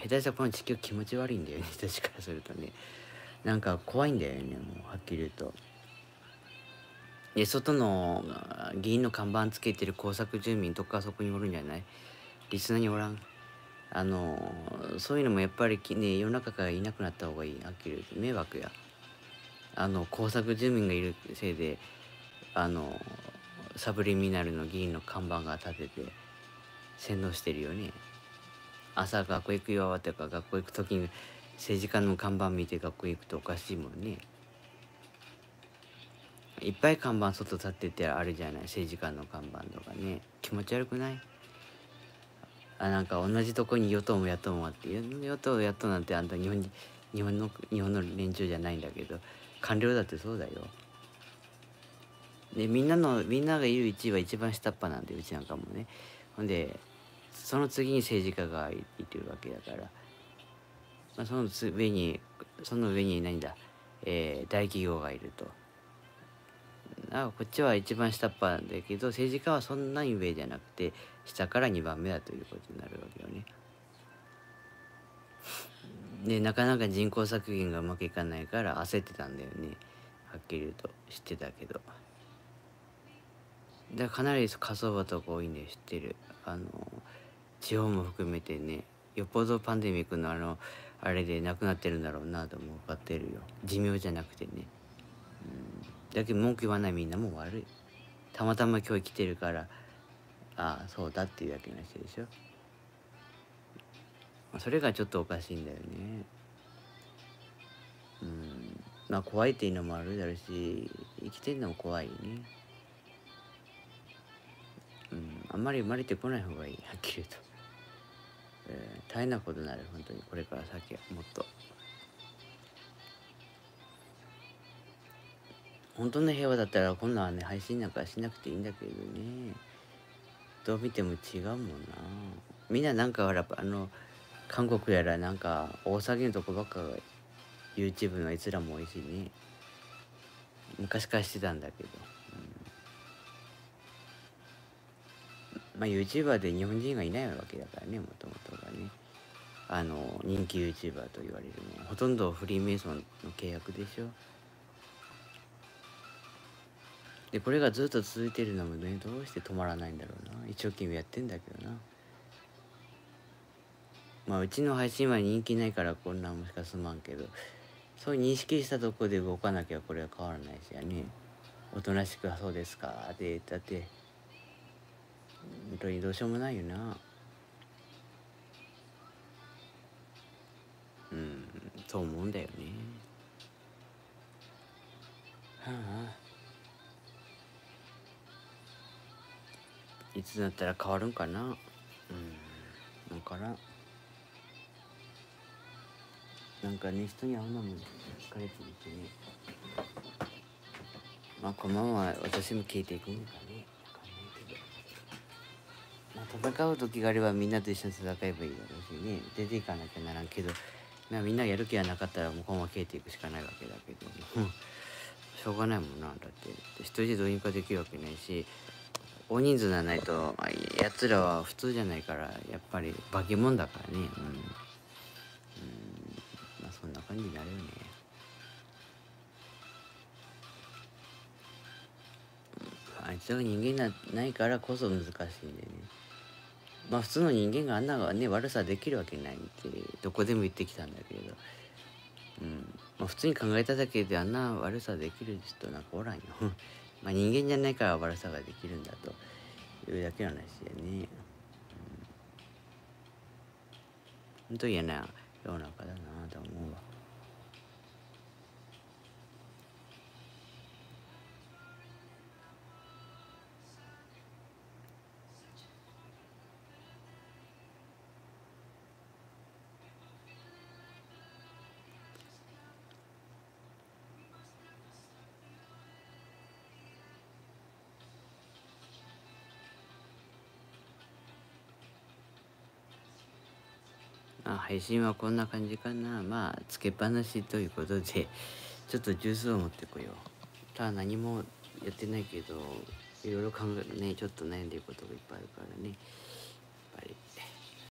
下手したらこの地球気持ち悪いんだよね。人たちからするとね。なんか怖いんだよねもうはっきり言うと。で外の議員の看板つけてる工作住民とかそこにおるんじゃない？リスナーにおらん？あのそういうのもやっぱりね世の中からいなくなった方がいい。はっきり言うと。迷惑や。あの工作住民がいるせいであのサブリミナルの議員の看板が立てて洗脳してるよね。朝学校行くよとか学校行く時に政治家の看板見て学校行くとおかしいもんね。いっぱい看板外立っててあるじゃない政治家の看板とかね。気持ち悪くない？あなんか同じとこに与党も野党もあって与党野党なんてあんた日本日本の日本の連中じゃないんだけど官僚だってそうだよ。でみんなのみんながいる1位は一番下っ端なんでうちなんかもね。ほんでその次に政治家がいてるわけだから、まあ、その上にその上に何だ、えー、大企業がいると。あこっちは一番下っ端だけど政治家はそんなに上じゃなくて下から2番目だということになるわけよね。でなかなか人口削減がうまくいかないから焦ってたんだよねはっきり言うと知ってたけど。でかなり火葬場とか多いんで知ってるあの地方も含めてねよっぽどパンデミックのあのあれで亡くなってるんだろうなとも分かってるよ。寿命じゃなくてね。うん。だけど文句言わないみんなも悪い。たまたま今日来てるからああそうだっていうだけの人でしょ。それがちょっとおかしいんだよね。うん。まあ怖いっていうのもあるだろうし生きてるのも怖いね。うん。あんまり生まれてこない方がいいはっきり言うと、えー、大変なことになる本当にこれから先はもっと。本当の平和だったらこんなんね配信なんかしなくていいんだけどね。どう見ても違うもんな。みんななんかほらあの韓国やらなんか大騒ぎのとこばっかが YouTube の閲覧も多いしね。昔からしてたんだけど、うん、まあ YouTuber で日本人がいないわけだからねもともと。がね。あの人気 YouTuber と言われるの。ほとんどフリーメイソンの契約でしょ。でこれがずっと続いてるのもねどうして止まらないんだろうな。一生懸命やってんだけどな。まあうちの配信は人気ないからこんなんもしかすまんけど。そう認識したとこで動かなきゃこれは変わらないしやね。おとなしく「そうですか」ってだって。本当にどうしようもないよな。んだよね。はあ。いつだったら変わるんかな。うん。だからなんかね人に会うのも疲れてるしね。まあこのまま私も消えていくんかね。まあ、戦う時があればみんなと一緒に戦えばいいだろうしね。出ていかなきゃならんけど、まあ、みんなやる気がなかったらもうこのまま消えていくしかないわけだけど しょうがないもんな。だって一人でどうにかできるわけないし。大人数なないと、あ、やつらは普通じゃないからやっぱり化け物だからね。うん、うん、まあそんな感じになるよね。あいつが人間なないからこそ難しいんでね。まあ普通の人間があんなね悪さできるわけないってどこでも言ってきたんだけれど。うん。まあ普通に考えただけであんな悪さできる人なんかおらんよ。まあ、人間じゃないから悪さができるんだというだけの話でね、うん、本当嫌な世の中だなと思うわ。まあ、配信はこんな感じかな。まあ、つけっぱなしということで、ちょっとジュースを持ってこよう。ただ何もやってないけど、いろいろ考えるね、ちょっと悩んでることがいっぱいあるからね。